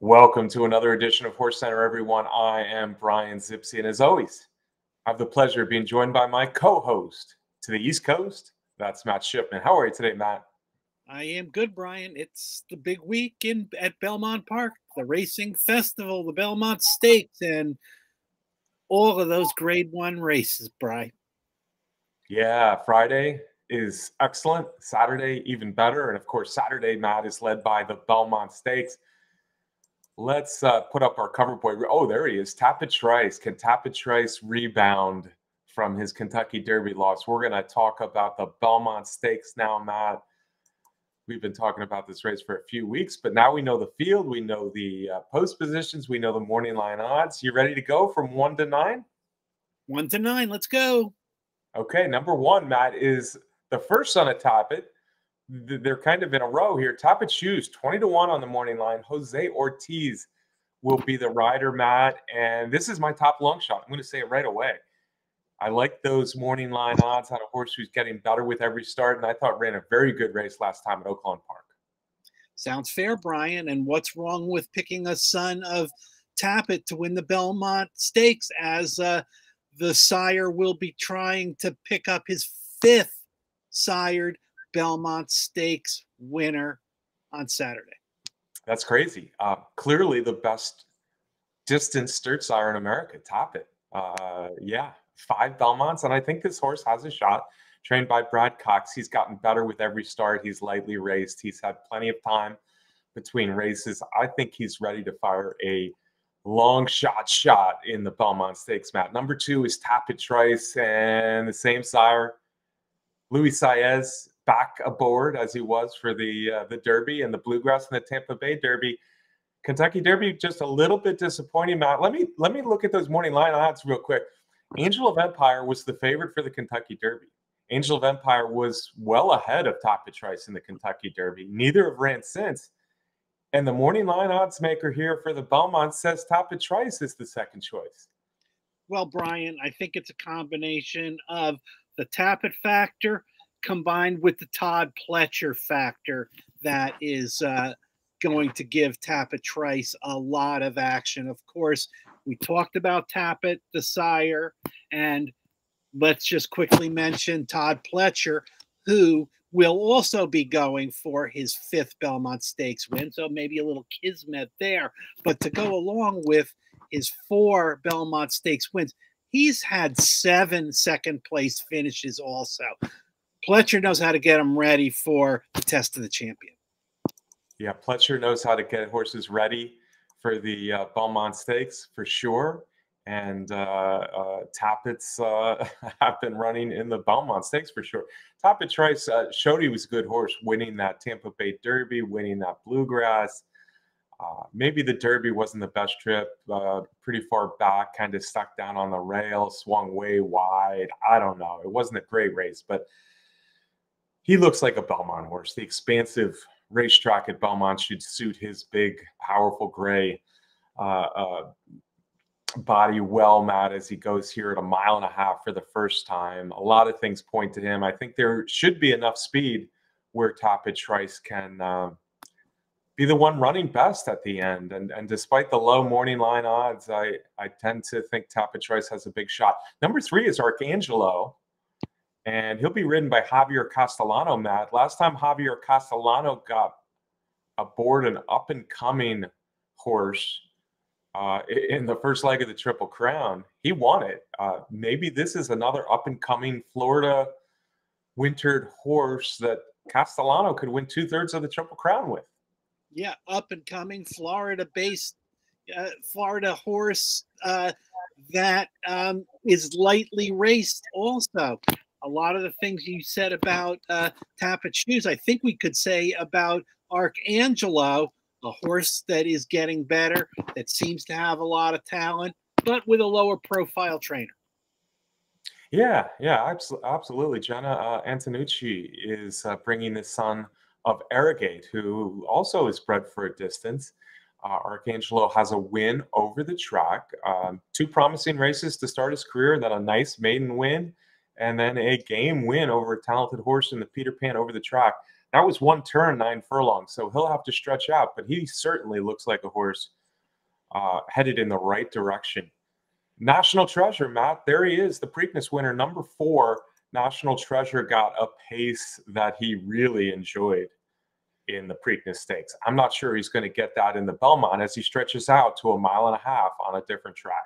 Welcome to another edition of Horse Center, everyone. I am Brian Zipse, and as always, I have the pleasure of being joined by my co-host to the East Coast. That's Matt Shifman. How are you today, Matt? I am good, Brian. It's the big week in at Belmont Park, the racing festival, the Belmont Stakes, and all of those Grade One races, Brian. Yeah, Friday is excellent. Saturday even better, and of course, Saturday, Matt is led by the Belmont Stakes. Let's uh, put up our cover boy. Oh, there he is. Tapit Trice. Can Tapit Trice rebound from his Kentucky Derby loss? We're going to talk about the Belmont Stakes now, Matt. We've been talking about this race for a few weeks, but now we know the field. We know the uh, post positions. We know the morning line odds. You ready to go from one to nine? One to nine. Let's go. Okay. Number one, Matt, is the first son of Tapit they're kind of in a row here. Tapit Shoes, 20 to 1 on the morning line. Jose Ortiz will be the rider, Matt. And this is my top long shot. I'm going to say it right away. I like those morning line odds on a horse who's getting better with every start. And I thought ran a very good race last time at Oaklawn Park. Sounds fair, Brian. And what's wrong with picking a son of Tapit to win the Belmont Stakes as uh, the sire will be trying to pick up his fifth sired Belmont Stakes winner on Saturday. That's crazy. Uh, clearly, the best distance sturt sire in America. Tapit. Uh, yeah, five Belmonts, and I think this horse has a shot. Trained by Brad Cox, he's gotten better with every start. He's lightly raced. He's had plenty of time between races. I think he's ready to fire a long shot shot in the Belmont Stakes, Matt. Number two is Tapit Trice, and the same sire, Luis Saez back aboard as he was for the uh, the Derby and the Bluegrass and the Tampa Bay Derby. Kentucky Derby just a little bit disappointing. Matt, let me let me look at those morning line odds real quick. Angel of Empire was the favorite for the Kentucky Derby. Angel of Empire was well ahead of Tapit Trice in the Kentucky Derby. Neither have ran since. And the morning line odds maker here for the Belmont says Tapit Trice is the second choice. Well, Brian, I think it's a combination of the Tapit factor combined with the Todd Pletcher factor that is uh, going to give Tapit Trice a lot of action. Of course, we talked about Tapit, the sire, and let's just quickly mention Todd Pletcher, who will also be going for his fifth Belmont Stakes win. So maybe a little kismet there. But to go along with his four Belmont Stakes wins, he's had seven second place finishes also. Pletcher knows how to get them ready for the test of the champion. Yeah, Pletcher knows how to get horses ready for the uh, Belmont Stakes for sure. And uh, uh, Tapit's uh, have been running in the Belmont Stakes for sure. Tapit Trice uh, showed he was a good horse, winning that Tampa Bay Derby, winning that Bluegrass. Uh, maybe the Derby wasn't the best trip. Uh, pretty far back, kind of stuck down on the rail, swung way wide. I don't know. It wasn't a great race, but he looks like a Belmont horse. The expansive racetrack at Belmont should suit his big, powerful gray uh, uh, body well, Matt, as he goes here at a mile and a half for the first time. A lot of things point to him. I think there should be enough speed where Tapit Trice can uh, be the one running best at the end. And and despite the low morning line odds, I I tend to think Tapit Trice has a big shot. Number three is Arcangelo and he'll be ridden by Javier Castellano, Matt. Last time Javier Castellano got aboard an up and coming horse uh, in the first leg of the Triple Crown, he won it. Uh, maybe this is another up and coming Florida wintered horse that Castellano could win two thirds of the Triple Crown with. Yeah, up and coming Florida based uh, Florida horse uh, that um, is lightly raced also a lot of the things you said about uh, Tapit Shoes, I think we could say about Arcangelo, a horse that is getting better, that seems to have a lot of talent, but with a lower profile trainer. Yeah, yeah, absolutely. Jena uh, Antonucci is uh, bringing the son of Arrogate, who also is bred for a distance. Uh, Arcangelo has a win over the track, um, two promising races to start his career, and then a nice maiden win and then a game win over a talented horse in the Peter Pan over the track. that was one turn, nine furlongs. So he'll have to stretch out, but he certainly looks like a horse uh, headed in the right direction. National Treasure, Matt, there he is, the Preakness winner, number four. National Treasure got a pace that he really enjoyed in the Preakness Stakes. I'm not sure he's going to get that in the Belmont as he stretches out to a mile and a half on a different track.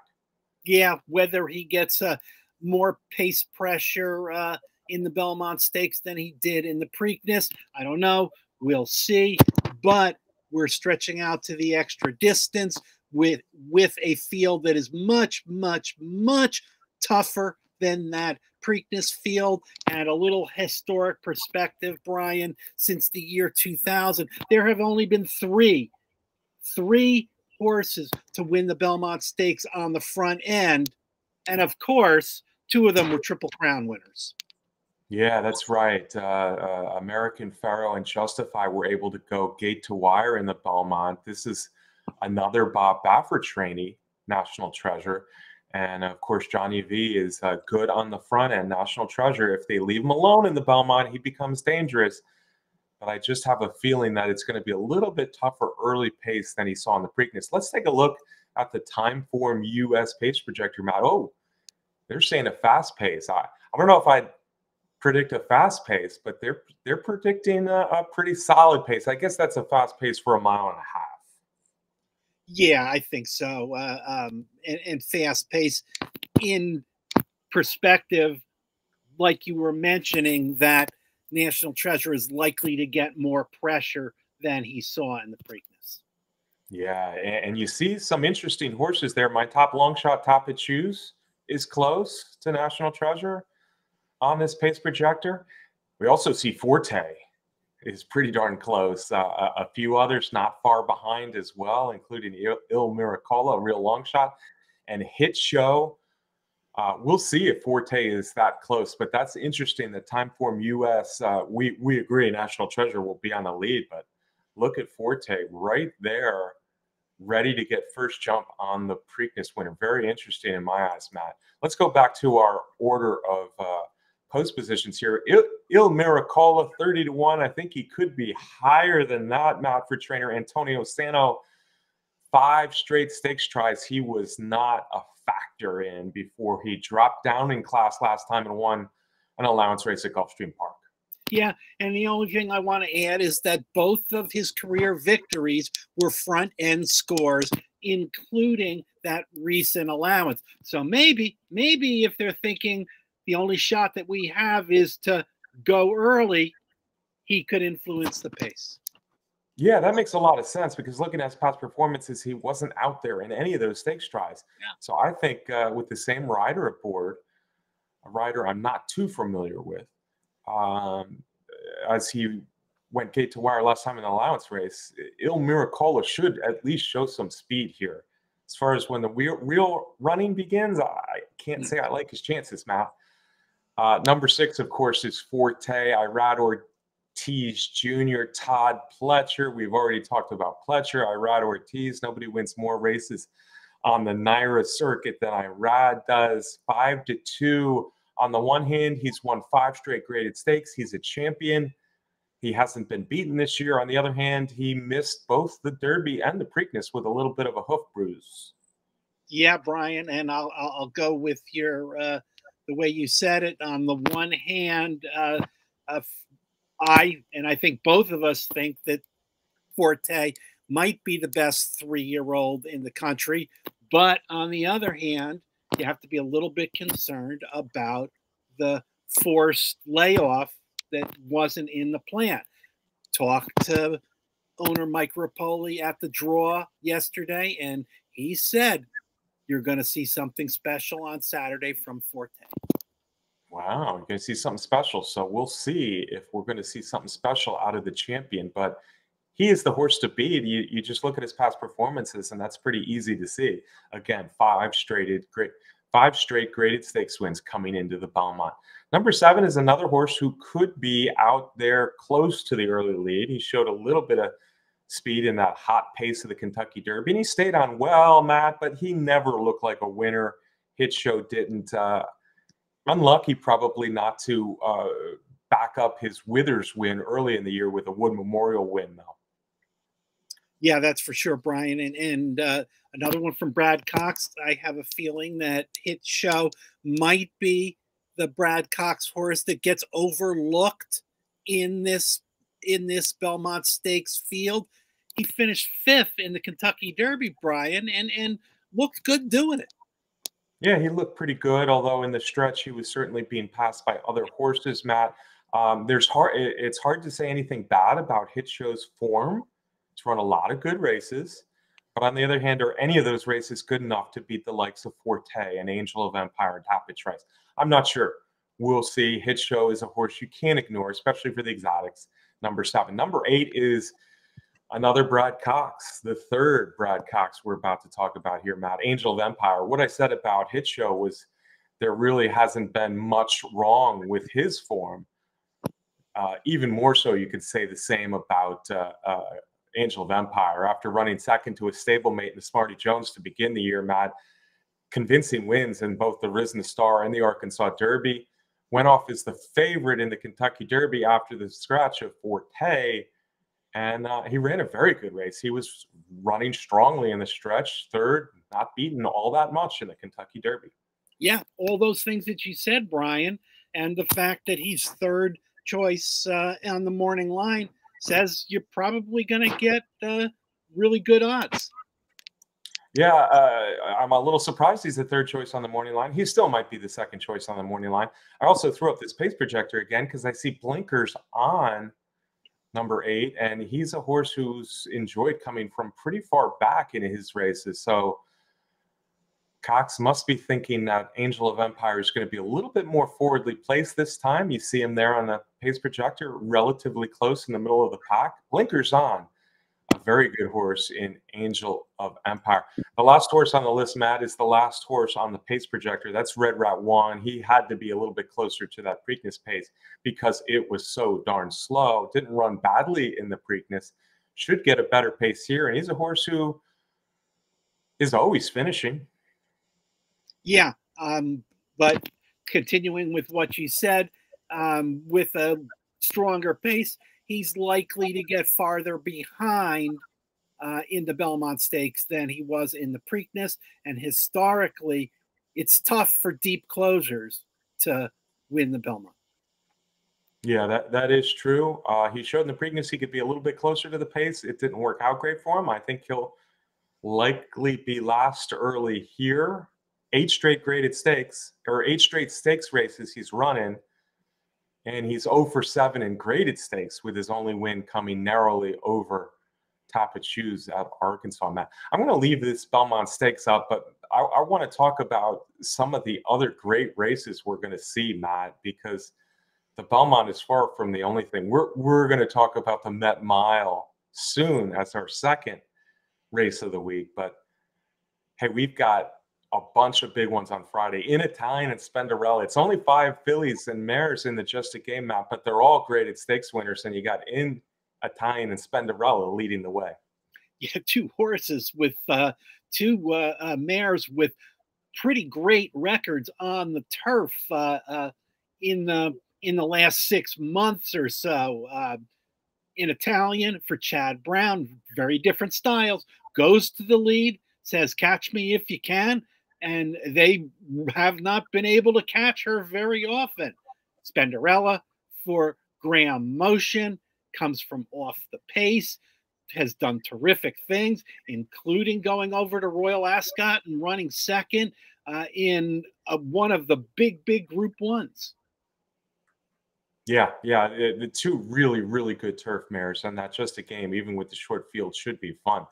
Yeah, whether he gets uh, more pace pressure uh, in the Belmont Stakes than he did in the Preakness, I don't know. We'll see. But we're stretching out to the extra distance with with a field that is much, much, much tougher than that Preakness field and a little historic perspective, Brian, since the year 2000. There have only been three, three horses to win the Belmont Stakes on the front end. And of course, two of them were Triple Crown winners. Yeah, that's right. Uh, uh, American Pharoah and Justify were able to go gate to wire in the Belmont. This is another Bob Baffert trainee, National Treasure. And of course, Johnny V is uh, good on the front end, national treasure. If they leave him alone in the Belmont, he becomes dangerous. But I just have a feeling that it's going to be a little bit tougher early pace than he saw in the Preakness. Let's take a look at the Timeform US pace projector, Matt. Oh, they're saying a fast pace. I, I don't know if I'd predict a fast pace, but they're they're predicting a, a pretty solid pace. I guess that's a fast pace for a mile and a half. Yeah, I think so. Uh, um, and, and fast pace in perspective, like you were mentioning, that National Treasure is likely to get more pressure than he saw in the Preakness. Yeah, and you see some interesting horses there. My top long shot, Tapit Shoes, is close to National Treasure on this pace projector. We also see Forte is pretty darn close. Uh, a, few others not far behind as well, including Il, Il Miracolo, a real long shot, and Hit Show. Uh, we'll see if Forte is that close, but that's interesting. The Timeform US, uh, we we agree, National Treasure will be on the lead, but look at Forte right there, ready to get first jump on the Preakness winner. Very interesting in my eyes, Matt. Let's go back to our order of uh, post positions here. Il, Il Miracolo, 30 to 1. I think he could be higher than that. Matt for trainer Antonio Sano. Five straight stakes tries. He was not a factor in before he dropped down in class last time and won an allowance race at Gulfstream Park. Yeah, and the only thing I want to add is that both of his career victories were front end scores, including that recent allowance. So maybe, maybe if they're thinking the only shot that we have is to go early, he could influence the pace. Yeah, that makes a lot of sense because looking at his past performances, he wasn't out there in any of those stakes tries. Yeah. So I think uh, with the same rider aboard, a rider I'm not too familiar with, um, as he went gate to wire last time in the allowance race, Il Miracolo should at least show some speed here. As far as when the real, real running begins, I can't hmm. say I like his chances, Matt. Uh, number six, of course, is Forte, Irad Ortiz Jr., Todd Pletcher. We've already talked about Pletcher, Irad Ortiz. Nobody wins more races on the NYRA circuit than Irad does. Five to two. On the one hand, he's won five straight graded stakes. He's a champion. He hasn't been beaten this year. On the other hand, he missed both the Derby and the Preakness with a little bit of a hoof bruise. Yeah, Brian, and I'll I'll go with your uh, the way you said it. On the one hand, uh, uh, I and I think both of us think that Forte might be the best three-year-old in the country, but on the other hand, you have to be a little bit concerned about the forced layoff that wasn't in the plan. Talk to owner Mike Repole at the draw yesterday, and he said you're going to see something special on Saturday from Forte. Wow, you're going to see something special. So we'll see if we're going to see something special out of the champion. But he is the horse to beat. You, you just look at his past performances, and that's pretty easy to see. Again, five straight great, five straight graded stakes wins coming into the Belmont. Number seven is another horse who could be out there close to the early lead. He showed a little bit of speed in that hot pace of the Kentucky Derby. And he stayed on well, Matt, but he never looked like a winner. Hit show didn't. Uh, unlucky, probably not to uh, back up his Withers win early in the year with a Wood Memorial win, though. Yeah, that's for sure, Brian. And and uh, another one from Brad Cox. I have a feeling that Hit Show might be the Brad Cox horse that gets overlooked in this in this Belmont Stakes field. He finished fifth in the Kentucky Derby, Brian, and and looked good doing it. Yeah, he looked pretty good. Although in the stretch, he was certainly being passed by other horses. Matt, um, there's hard. It's hard to say anything bad about Hit Show's form. It's run a lot of good races, but on the other hand, are any of those races good enough to beat the likes of Forte and Angel of Empire and Tapit Trice? I'm not sure. We'll see. Hit Show is a horse you can't ignore, especially for the exotics. Number seven. Number eight is another Brad Cox, the third Brad Cox we're about to talk about here, Matt. Angel of Empire. What I said about Hit Show was there really hasn't been much wrong with his form. Uh, even more so, you could say the same about uh, uh, Angel of Empire. After running second to a stablemate in the Smarty Jones to begin the year, Matt, convincing wins in both the Risen Star and the Arkansas Derby. Went off as the favorite in the Kentucky Derby after the scratch of Forte and uh, he ran a very good race. He was running strongly in the stretch, third, not beaten all that much in the Kentucky Derby. Yeah, all those things that you said, Brian, and the fact that he's third choice uh, on the morning line says you're probably going to get uh, really good odds. Yeah, uh, I'm a little surprised he's the third choice on the morning line. He still might be the second choice on the morning line. I also threw up this pace projector again because I see blinkers on number eight, and he's a horse who's enjoyed coming from pretty far back in his races. So Cox must be thinking that Angel of Empire is going to be a little bit more forwardly placed this time. You see him there on the pace projector, relatively close in the middle of the pack. Blinkers on a very good horse in Angel of Empire. The last horse on the list, Matt, is the last horse on the pace projector. That's Red Route One. He had to be a little bit closer to that Preakness pace because it was so darn slow. Didn't run badly in the Preakness. Should get a better pace here. And he's a horse who is always finishing. Yeah. Um, but continuing with what you said, um, with a stronger pace, he's likely to get farther behind uh, in the Belmont Stakes than he was in the Preakness. And historically, it's tough for deep closers to win the Belmont. Yeah, that, that is true. Uh, he showed in the Preakness he could be a little bit closer to the pace. It didn't work out great for him. I think he'll likely be last early here. Eight straight graded stakes or eight straight stakes races he's running and he's 0 for 7 in graded stakes with his only win coming narrowly over Tapit Shoes at Arkansas. Matt, I'm going to leave this Belmont Stakes up, but I, I want to talk about some of the other great races we're going to see, Matt, because the Belmont is far from the only thing. We're we're going to talk about the Met Mile soon as our second race of the week, but hey, we've got a bunch of big ones on Friday in Italian and Spendarella. It's only five fillies and mares in the just a game map, but they're all graded stakes winners. And you got in Italian and Spendarella leading the way. Yeah, two horses with uh, two uh, uh, mares with pretty great records on the turf uh, uh, in the in the last six months or so. Uh, in Italian for Chad Brown, very different styles. Goes to the lead, says "Catch me if you can." And they have not been able to catch her very often. Spendarella for Graham Motion comes from off the pace, has done terrific things, including going over to Royal Ascot and running second uh, in a, one of the big, big Group Ones. Yeah, yeah, the two really, really good turf mares, and that just a game, even with the short field, should be fun.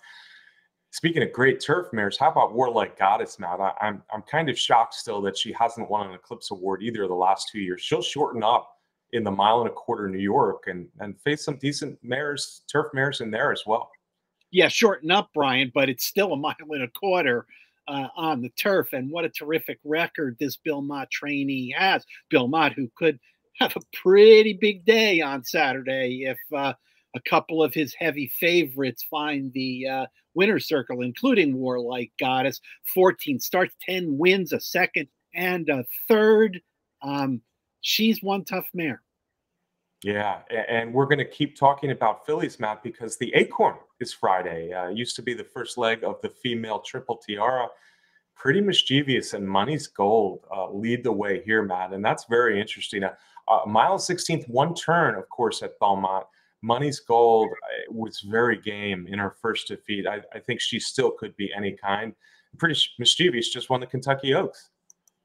Speaking of great turf mares, how about Warlike Goddess, Matt? I, I'm, I'm kind of shocked still that she hasn't won an Eclipse Award either of the last two years. She'll shorten up in the mile and a quarter New York and and face some decent mares, turf mares in there as well. Yeah, shorten up, Brian, but it's still a mile and a quarter uh, on the turf. And what a terrific record this Bill Mott trainee has. Bill Mott, who could have a pretty big day on Saturday if uh, a couple of his heavy favorites find the uh, circle, including Warlike Goddess. 14 starts, 10 wins, a second and a third. Um, she's one tough mare. Yeah, and we're going to keep talking about fillies, Matt, because the Acorn is Friday. Uh, used to be the first leg of the female Triple Tiara. Pretty mischievous, and Munny's Gold uh, lead the way here, Matt, and that's very interesting. Uh, uh mile 16th, one turn, of course, at Belmont. Munny's Gold uh, was very game in her first defeat. I, I think she still could be any kind. Pretty mischievous, just won the Kentucky Oaks.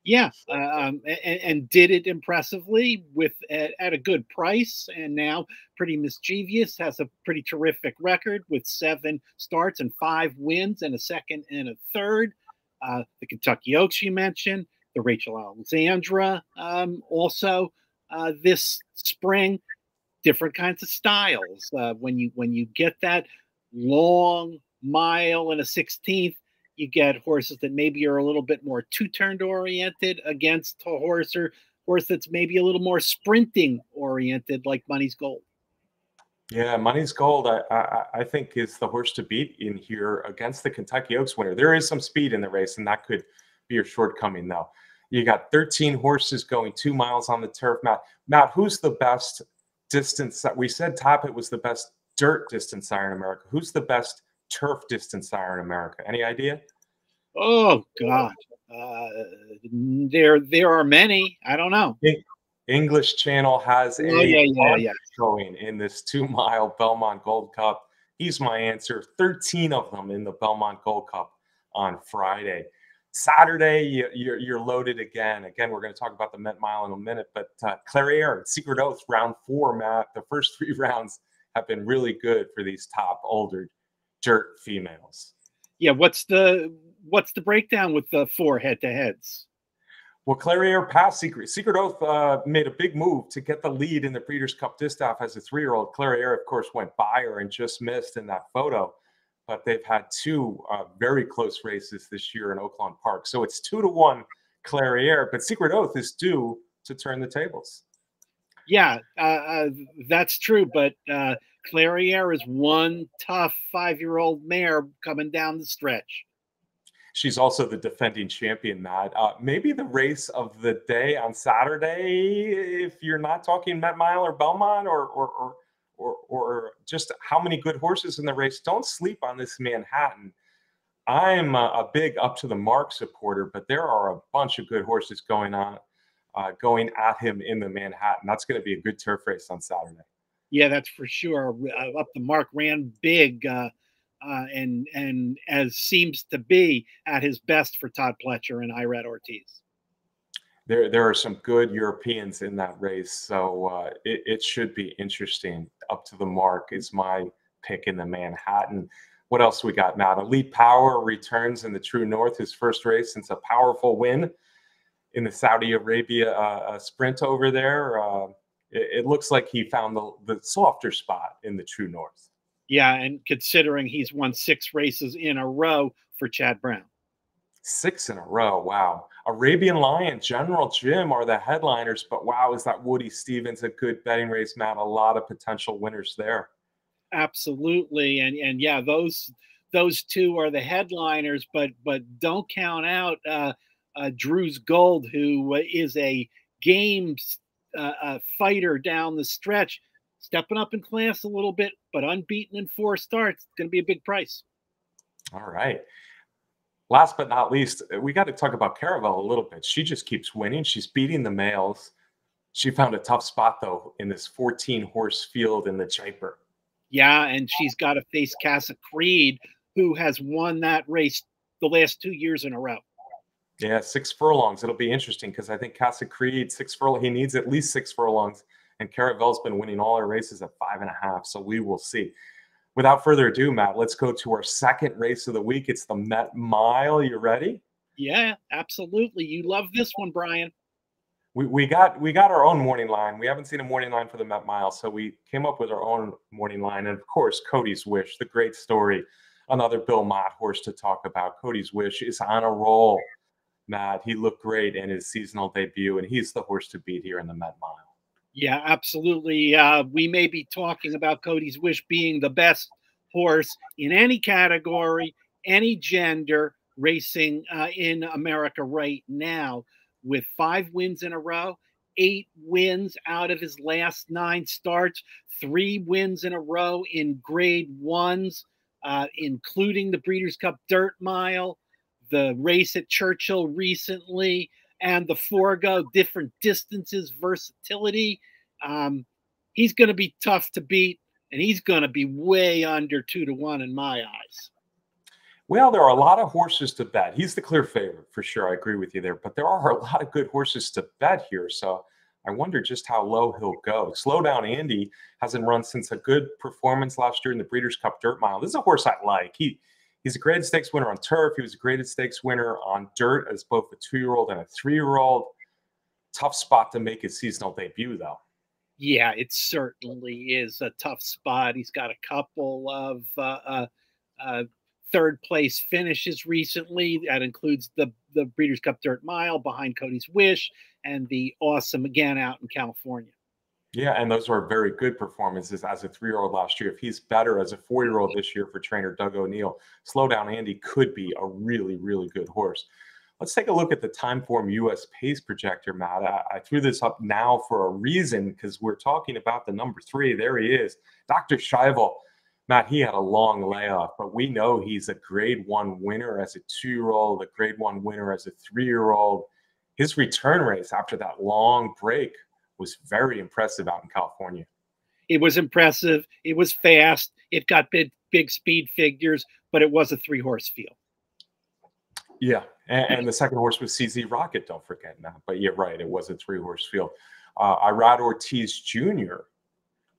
Yeah, uh, um, and, and, did it impressively with at, at, a good price, and now pretty mischievous. Has a pretty terrific record with seven starts and five wins, and a second and a third. Uh, the Kentucky Oaks you mentioned, the Rachel Alexandra um, also uh, this spring. Different kinds of styles. Uh, when you when you get that long mile and a sixteenth you get horses that maybe are a little bit more two-turned oriented against a horse or horse that's maybe a little more sprinting oriented, like Munny's Gold. Yeah, Munny's Gold, I, I, I think is the horse to beat in here against the Kentucky Oaks winner. There is some speed in the race, and that could be your shortcoming, though. You got 13 horses going two miles on the turf. Matt, Matt, who's the best distance? That we said Tapit was the best dirt distance sire in America. Who's the best turf distance sire in America? Any idea? Oh God, uh, there there are many. I don't know. English Channel has a oh, yeah, yeah, yeah. showing in this two mile Belmont Gold Cup. He's my answer. 13 of them in the Belmont Gold Cup on Friday. Saturday, you, are loaded again. Again, we're going to talk about the Met Mile in a minute, but uh, Clairiere, Secret Oath, round four, Matt. The first three rounds have been really good for these top older dirt females. Yeah, what's the what's the breakdown with the four head-to-heads? Well, Clairiere passed Secret. Secret Oath uh, made a big move to get the lead in the Breeders' Cup Distaff as a three-year-old. Clairiere, of course, went by her and just missed in that photo. But they've had two uh, very close races this year in Oaklawn Park. So it's two to one Clairiere, but Secret Oath is due to turn the tables. Yeah, uh, uh that's true. But uh, Clairiere is one tough five-year-old mare coming down the stretch. She's also the defending champion, Matt. Uh, maybe the race of the day on Saturday, if you're not talking Met Mile or Belmont or or or or, or just how many good horses in the race. Don't sleep on this Manhattan. I'm a, a, big up to the mark supporter, but there are a bunch of good horses going on, uh, going at him in the Manhattan. That's going to be a good turf race on Saturday. Yeah, that's for sure. Uh, up the mark ran big. Uh, uh, and and as seems to be at his best for Todd Pletcher and Irad Ortiz. There, there are some good Europeans in that race, so uh, it, it should be interesting. Up to the mark is my pick in the Manhattan. What else we got, Matt? Elite Power returns in the True North, his first race since a powerful win in the Saudi Arabia uh, sprint over there. Uh, it, it, looks like he found the, the softer spot in the True North. Yeah, and considering he's won six races in a row for Chad Brown. Six in a row. Wow. Arabian Lion, General Jim are the headliners, but wow, is that Woody Stephens a good betting race, Matt? A lot of potential winners there. Absolutely. And and yeah, those those two are the headliners, but but don't count out uh, uh, Drew's Gold, who is a game uh, uh, fighter down the stretch stepping up in class a little bit, but unbeaten in four starts. It's going to be a big price. All right. Last but not least, we got to talk about Caravel a little bit. She just keeps winning. She's beating the males. She found a tough spot though in this 14 horse field in the Jaipur. Yeah, and she's got to face Casa Creed, who has won that race the last two years in a row. Yeah, six furlongs. It'll be interesting because I think Casa Creed six furlongs. He needs at least six furlongs and Caravel's been winning all her races at five and a half. So we will see. Without further ado, Matt, let's go to our second race of the week. It's the Met Mile. You ready? Yeah, absolutely. You love this one, Brian. We, we got we got our own morning line. We haven't seen a morning line for the Met Mile, so we came up with our own morning line. And of course, Cody's Wish, the great story, another Bill Mott horse to talk about. Cody's Wish is on a roll. Matt, he looked great in his seasonal debut, and he's the horse to beat here in the Met Mile. Yeah, absolutely. Uh, we may be talking about Cody's Wish being the best horse in any category, any gender racing uh, in America right now with five wins in a row eight wins out of his last nine starts, three wins in a row in grade ones, uh, including the Breeders' Cup Dirt Mile, the race at Churchill recently, and the Forego different distances, versatility. Um, he's going to be tough to beat, and he's going to be way under two to one in my eyes. Well, there are a lot of horses to bet. He's the clear favorite for sure. I agree with you there. But there are a lot of good horses to bet here. So I wonder just how low he'll go. Slow down Andy hasn't run since a good performance last year in the Breeders' Cup Dirt Mile. This is a horse I like. He he's a graded stakes winner on turf. He was a graded stakes winner on dirt as both a two-year-old and a three-year-old. Tough spot to make his seasonal debut, though. Yeah, it certainly is a tough spot. He's got a couple of uh, uh, uh, third place finishes recently. That includes the the Breeders' Cup Dirt Mile behind Cody's Wish and the Awesome again out in California. Yeah, and those were very good performances as a three-year-old last year. If he's better as a four-year-old this year for trainer Doug O'Neill, slow down Andy could be a really, really good horse. Let's take a look at the Timeform US pace projector, Matt. I, I threw this up now for a reason because we're talking about the number three. There he is, Dr. Schivel. Matt, he had a long layoff, but we know he's a grade one winner as a two year old, a grade one winner as a three year old. His return race after that long break was very impressive out in California. It was impressive. It was fast. It got big, big speed figures, but it was a three horse field. Yeah. And, and, the second horse was CZ Rocket, don't forget that. But you're right. It was a three horse field. Uh, Irad Ortiz Jr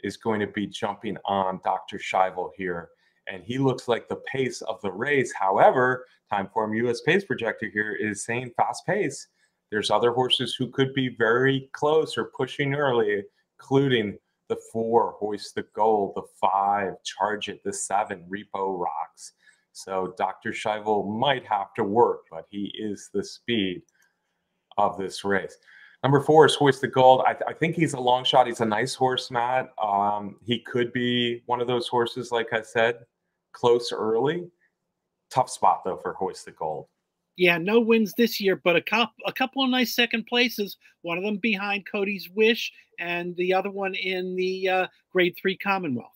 is going to be jumping on Dr. Schivel here. And he looks like the pace of the race. However, Timeform US pace projector here is saying fast pace. There's other horses who could be very close or pushing early, including the four, Hoist the Gold, the five, Charge It, the seven, Repo Rocks. So Dr. Schivel might have to work, but he is the speed of this race. Number four is Hoist the Gold. I, th- I, think he's a long shot. He's a nice horse, Matt. Um, he could be one of those horses, like I said, close early. Tough spot though for Hoist the Gold. Yeah, no wins this year, but a couple a couple of nice second places. One of them behind Cody's Wish, and the other one in the uh, Grade Three Commonwealth.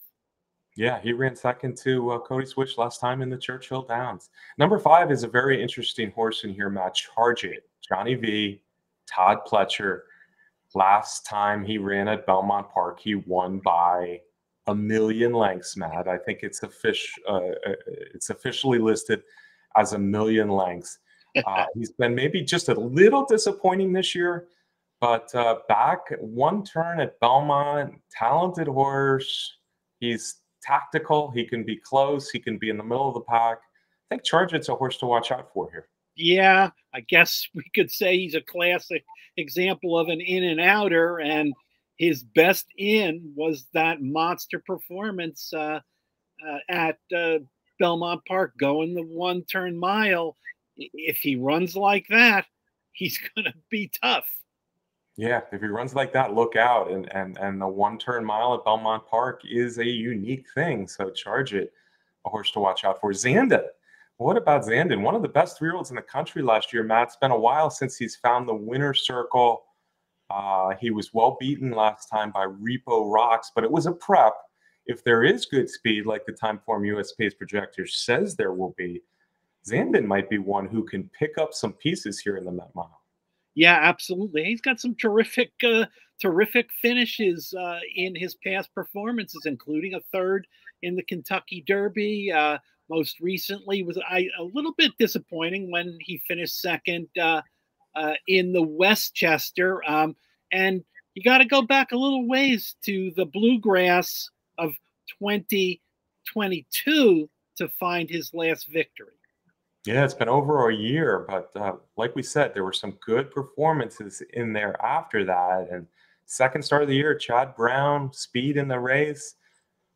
Yeah, he ran second to uh, Cody's Wish last time in the Churchill Downs. Number five is a very interesting horse in here, Matt. Charge It, Johnny V Todd Pletcher, last time he ran at Belmont Park, he won by a million lengths, Matt. I think it's official. Uh, uh, it's officially listed as a million lengths. Uh, he's been maybe just a little disappointing this year, but uh, back one turn at Belmont, talented horse. He's tactical. He can be close. He can be in the middle of the pack. I think Charge It's a horse to watch out for here yeah, I guess we could say he's a classic example of an in and outer, and his best in was that monster performance uh, uh, at uh, Belmont Park, going the one turn mile. If he runs like that, he's going to be tough. Yeah, if he runs like that, look out. And and and the one turn mile at Belmont Park is a unique thing. So charge it, a horse to watch out for. Zandon what about Zandon? One of the best three year olds in the country last year, Matt. It's been a while since he's found the winner circle. Uh, he was well beaten last time by Repo Rocks, but it was a prep. If there is good speed, like the Timeform US Pace Projector says there will be, Zandon might be one who can pick up some pieces here in the Met Mile. Yeah, absolutely. He's got some terrific, uh, terrific finishes uh, in his past performances, including a third in the Kentucky Derby. Uh, most recently was I, a little bit disappointing when he finished second uh, uh, in the Westchester. Um, and you got to go back a little ways to the bluegrass of 2022 to find his last victory. Yeah, it's been over a year, but uh, like we said, there were some good performances in there after that. And second start of the year, Chad Brown, speed in the race.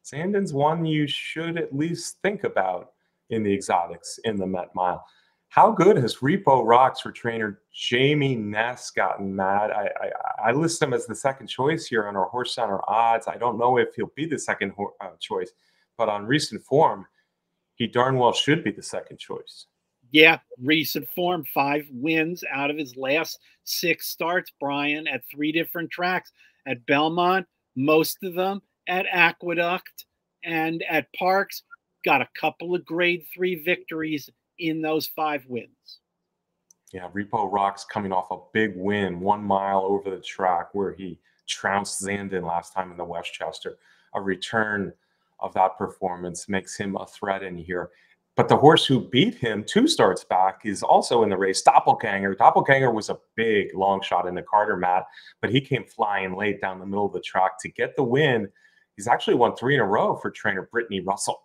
Zandon's one you should at least think about in the exotics in the Met Mile. How good has Repo Rocks for trainer Jamie Ness gotten, Matt? I, I, I, list him as the second choice here on our Horse Center odds. I don't know if he'll be the second uh, choice, but on recent form, he darn well should be the second choice. Yeah, recent form, five wins out of his last six starts, Brian, at three different tracks at Belmont, most of them at Aqueduct and at Parx. Got a couple of grade three victories in those five wins. Yeah, Repo Rocks coming off a big win, one mile over the track where he trounced Zandon last time in the Westchester. A return of that performance makes him a threat in here. But the horse who beat him two starts back is also in the race, Doppelganger. Doppelganger was a big long shot in the Carter mat, but he came flying late down the middle of the track to get the win. He's actually won three in a row for trainer Brittany Russell.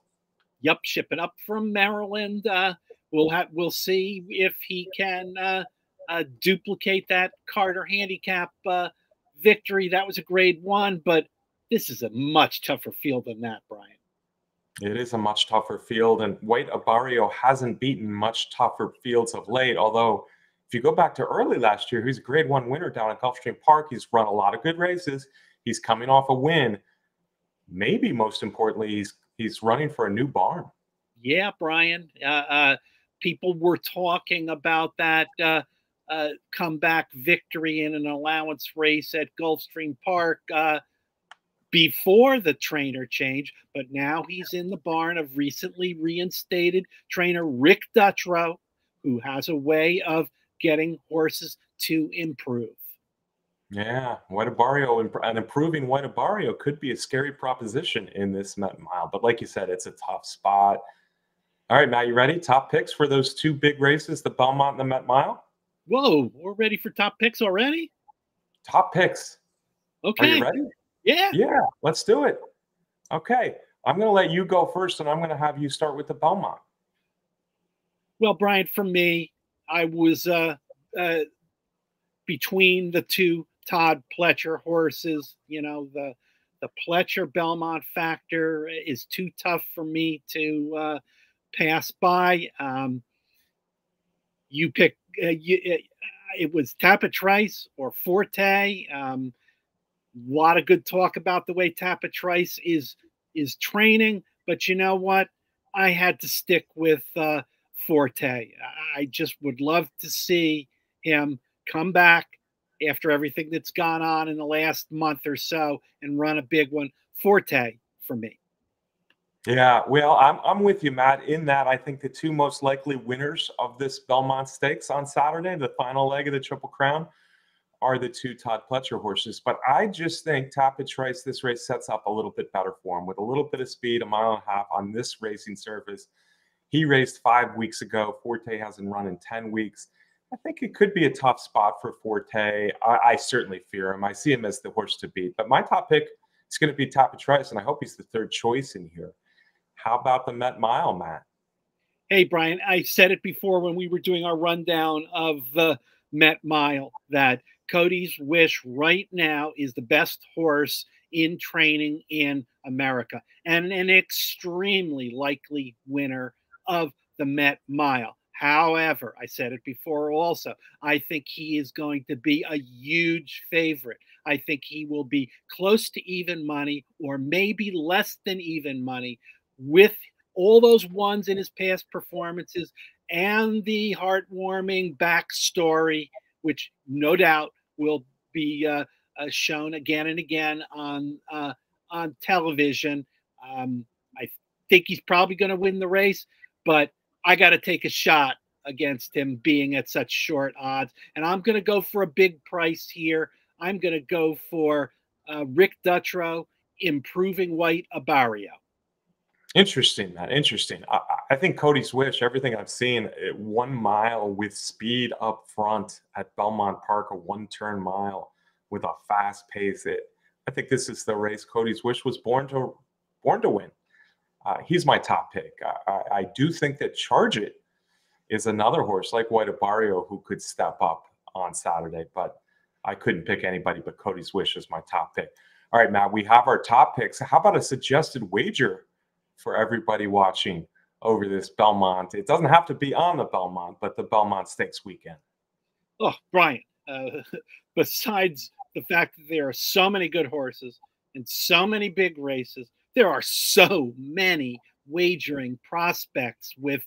Yep, shipping up from Maryland. Uh, we'll have we'll see if he can uh, uh, duplicate that Carter handicap uh, victory. That was a grade one, but this is a much tougher field than that, Brian. It is a much tougher field, and White Abarrio hasn't beaten much tougher fields of late. Although, if you go back to early last year, he's a Grade One winner down at Gulfstream Park. He's run a lot of good races. He's coming off a win. Maybe most importantly, he's he's running for a new barn. Yeah, Brian. Uh, uh, people were talking about that uh, uh comeback victory in an allowance race at Gulfstream Park uh, before the trainer change, but now he's in the barn of recently reinstated trainer Rick Dutrow, who has a way of getting horses to improve. Yeah, White Abarrio and improving White Abarrio could be a scary proposition in this Met Mile. But like you said, it's a tough spot. All right, Matt, you ready? Top picks for those two big races, the Belmont and the Met Mile? Whoa, we're ready for top picks already? Top picks. Okay. Are you ready? Yeah. Yeah, let's do it. Okay. I'm going to let you go first, and I'm going to have you start with the Belmont. Well, Brian, for me, I was uh, uh, between the two Todd Pletcher horses. You know, the the Pletcher Belmont factor is too tough for me to uh, pass by. Um, you pick. Uh, you, it, it was Tapit Trice or Forte. Um, a lot of good talk about the way Tapit Trice is is training, but you know what? I had to stick with uh, Forte. I just would love to see him come back after everything that's gone on in the last month or so and run a big one. Forte for me. Yeah, well, I'm, I'm with you, Matt, in that I think the two most likely winners of this Belmont Stakes on Saturday, the final leg of the Triple Crown, are the two Todd Pletcher horses. But I just think Tapit Trice, this race sets up a little bit better for him with a little bit of speed, a mile and a half on this racing surface. He raced five weeks ago. Forte hasn't run in 10 weeks. I think it could be a tough spot for Forte. I, I certainly fear him. I see him as the horse to beat. But my top pick is going to be Tapit Trice, and I hope he's the third choice in here. How about the Met Mile, Matt? Hey, Brian, I said it before when we were doing our rundown of the Met Mile that – Cody's Wish right now is the best horse in training in America and an extremely likely winner of the Met Mile. However, I said it before also, I think he is going to be a huge favorite. I think he will be close to even money or maybe less than even money with all those ones in his past performances and the heartwarming backstory, which no doubt will be uh, uh, shown again and again on uh, on television. Um, I think he's probably going to win the race, but I got to take a shot against him being at such short odds, and I'm going to go for a big price here. I'm going to go for uh, Rick Dutrow improving White Abarrio. Interesting, man. Interesting. I, I, think Cody's Wish, everything I've seen, one mile with speed up front at Belmont Park, a one turn mile with a fast pace. It, I think this is the race Cody's Wish was born to born to win. Uh, he's my top pick. I, I, I, do think that Charge It is another horse like White Abarrio who could step up on Saturday, but I couldn't pick anybody but Cody's Wish as my top pick. All right, Matt, we have our top picks. How about a suggested wager for everybody watching over this Belmont. It doesn't have to be on the Belmont, but the Belmont Stakes weekend. Oh, Brian, uh, besides the fact that there are so many good horses and so many big races, there are so many wagering prospects with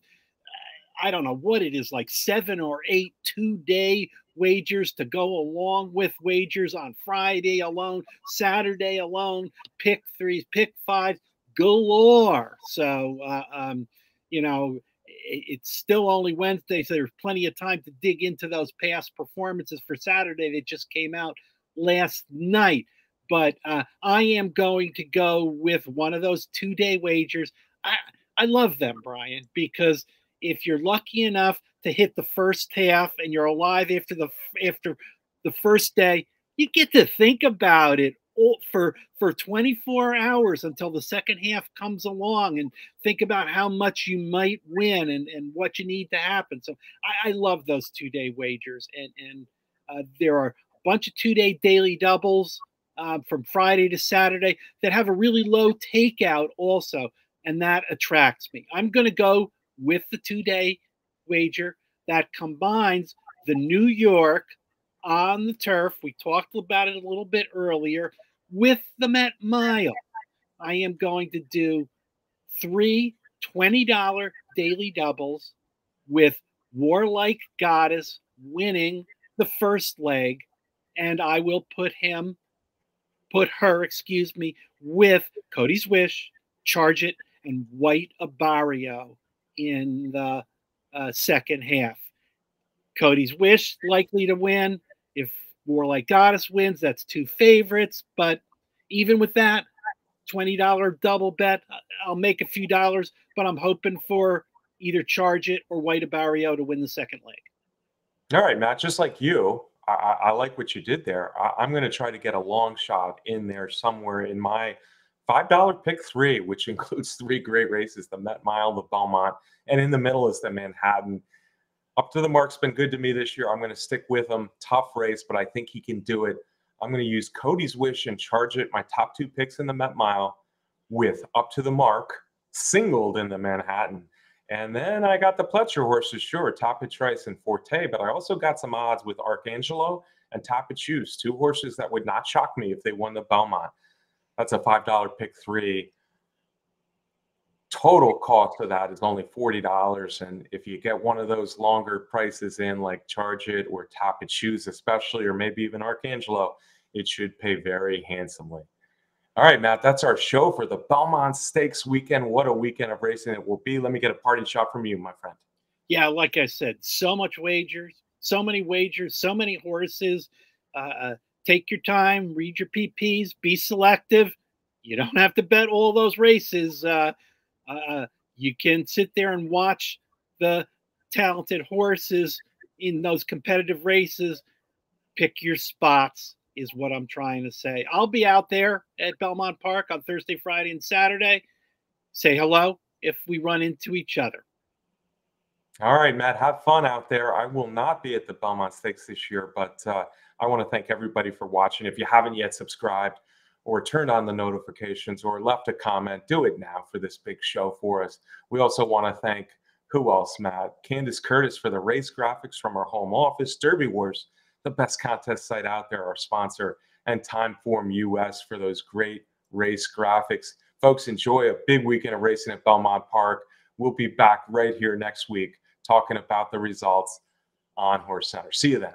I don't know what it is, like seven or eight two day wagers to go along with wagers on Friday alone, Saturday alone, pick threes, pick fives, galore. So, uh, um, you know, it, it's still only Wednesday, so there's plenty of time to dig into those past performances for Saturday that just came out last night. But uh, I am going to go with one of those two day wagers. I, I love them, Brian, because if you're lucky enough to hit the first half and you're alive after the after the first day, you get to think about it for for 24 hours until the second half comes along and think about how much you might win and, and what you need to happen. So I, I love those two day wagers and and uh, there are a bunch of two day daily doubles uh, from Friday to Saturday that have a really low takeout also, and that attracts me. I'm going to go with the two day wager that combines the New York on the turf. We talked about it a little bit earlier with the Met Mile. I am going to do three $20 daily doubles with War Like Goddess winning the first leg. And I will put him, put her, excuse me, with Cody's Wish, Charge It, and White Abarrio in the uh, second half. Cody's Wish likely to win. If War Like Goddess wins, that's two favorites. But even with that, $20 double bet, I'll make a few dollars, but I'm hoping for either Charge It or White Abarrio to win the second leg. All right, Matt, just like you, I, I like what you did there. I, am going to try to get a long shot in there somewhere in my $5 pick three, which includes three great races the Met Mile, the Belmont, and in the middle is the Manhattan. Up to the mark's been good to me this year. I'm going to stick with him. Tough race, but I think he can do it. I'm going to use Cody's Wish and charge it my top two picks in the Met Mile with Up to the Mark, singled in the Manhattan. And then I got the Pletcher horses, sure, Tapit Trice and Forte, but I also got some odds with Arcangelo and Tapit Shoes, two horses that would not shock me if they won the Belmont. That's a $5 pick three. Total cost of that is only $40. And if you get one of those longer prices in, like Charge It or Tapit Shoes, especially, or maybe even Arcangelo it should pay very handsomely. All right, Matt, that's our show for the Belmont Stakes weekend. What a weekend of racing it will be. Let me get a parting shot from you, my friend. Yeah, like I said, so much wagers, so many wagers, so many horses. Uh, uh take your time, read your PPs, be selective. You don't have to bet all those races. Uh, uh, you can sit there and watch the talented horses in those competitive races. Pick your spots, is what I'm trying to say. I'll be out there at Belmont Park on Thursday, Friday, and Saturday. Say hello if we run into each other. All right, Matt, have fun out there. I will not be at the Belmont Stakes this year, but uh, I want to thank everybody for watching. If you haven't yet subscribed or turned on the notifications or left a comment, do it now for this big show for us. We also want to thank who else, Matt? Candace Curtis for the race graphics from our home office, Derby Wars, the best contest site out there, our sponsor, and Timeform US for those great race graphics. Folks, enjoy a big weekend of racing at Belmont Park. We'll be back right here next week talking about the results on HorseCenter. See you then.